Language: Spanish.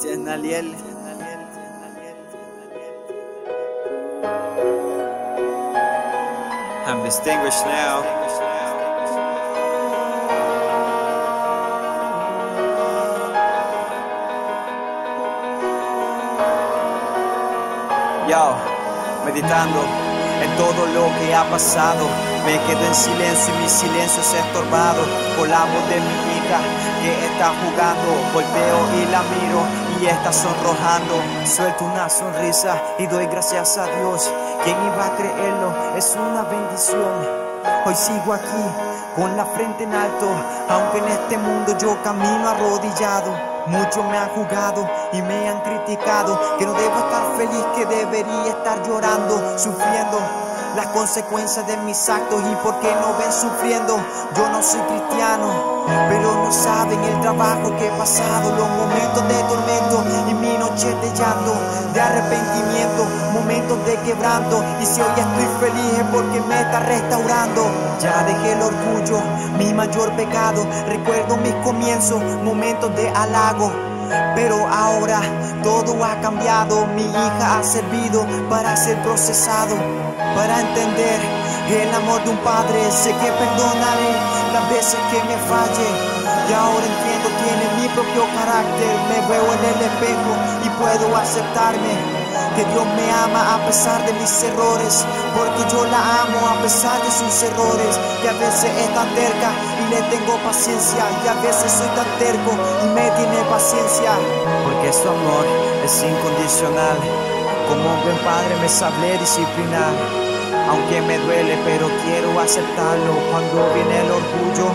Naliel. I'm distinguished now. Yo, meditando en todo lo que ha pasado. Me quedo en silencio y mi silencio es estorbado por la voz de mi que está jugando. Volteo y la miro y está sonrojando. Suelto una sonrisa y doy gracias a Dios. ¿Quién iba a creerlo? Es una bendición. Hoy sigo aquí con la frente en alto, aunque en este mundo yo camino arrodillado. Muchos me han jugado y me han criticado que no debo estar feliz, que debería estar llorando, sufriendo las consecuencias de mis actos y por qué no ven sufriendo. Yo no soy cristiano, pero no saben el trabajo que he pasado, los momentos de tormento y mi noche de llanto, de arrepentimiento, momentos de quebranto. Y si hoy estoy feliz es porque me está restaurando. Ya dejé el orgullo, mi mayor pecado. Recuerdo mis comienzos, momentos de halago. Pero ahora todo ha cambiado, mi hija ha servido para ser procesado, para entender el amor de un padre. Sé que perdonaré las veces que me falle. Y ahora entiendo, tiene mi propio carácter. Me veo en el espejo y puedo aceptarme. Que Dios me ama a pesar de mis errores, porque yo la amo a pesar de sus errores. Y a veces es tan terca y le tengo paciencia, y a veces soy tan terco y me tiene paciencia, porque su amor es incondicional. Como un buen padre me sabré disciplinar. Aunque me duele, pero quiero aceptarlo. Cuando viene el orgullo,